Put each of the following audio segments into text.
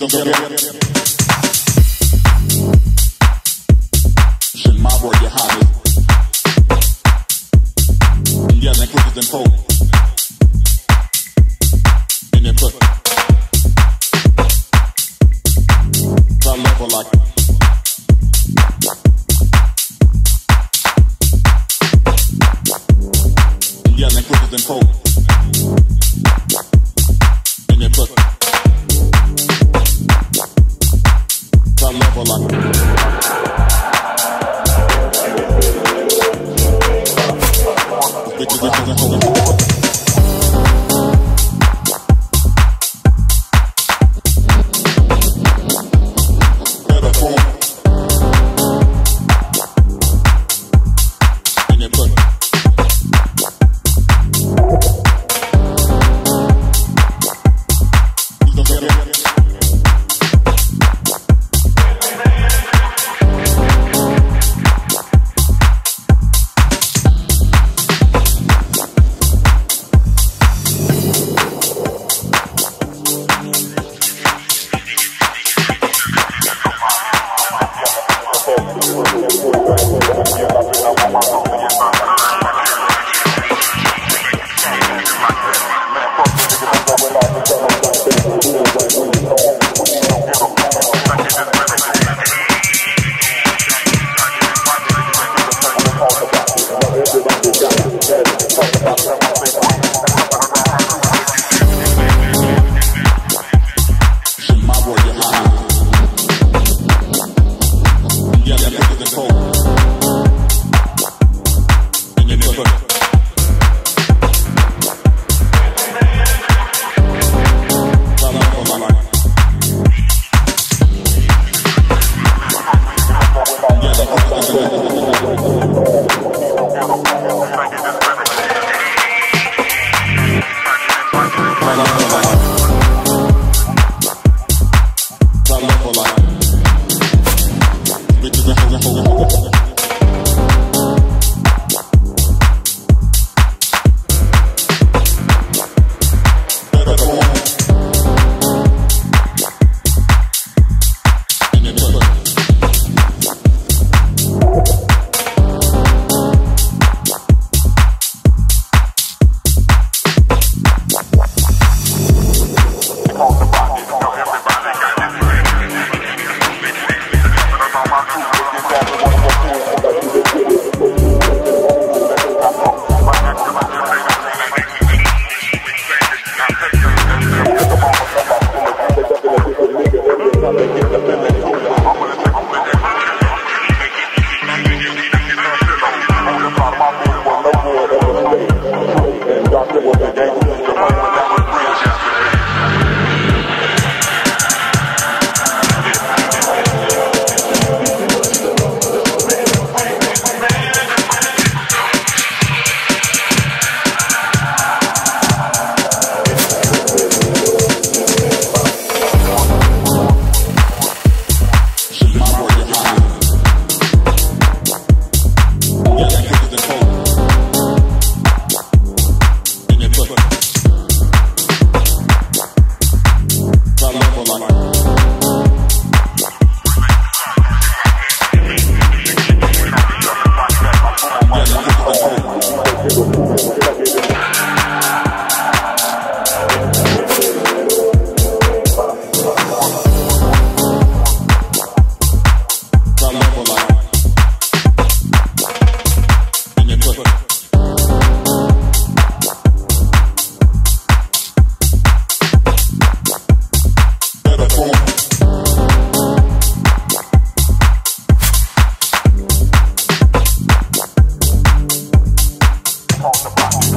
Yeah, then quicker than. And then put. Level like. Then quicker than cold. comfortable today.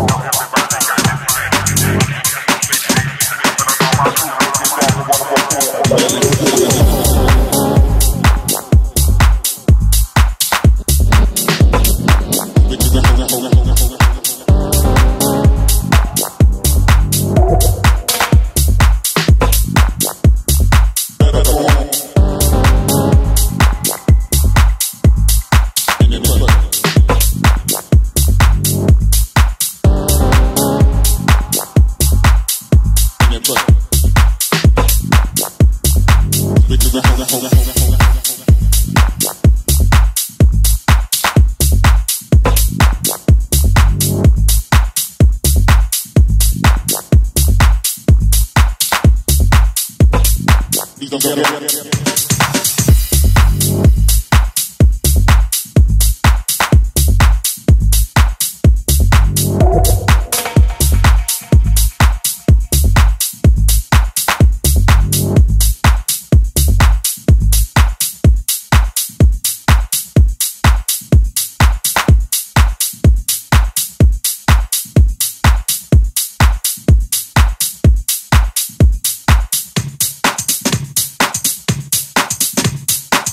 Come. Love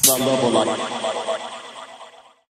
İslam'a kolay.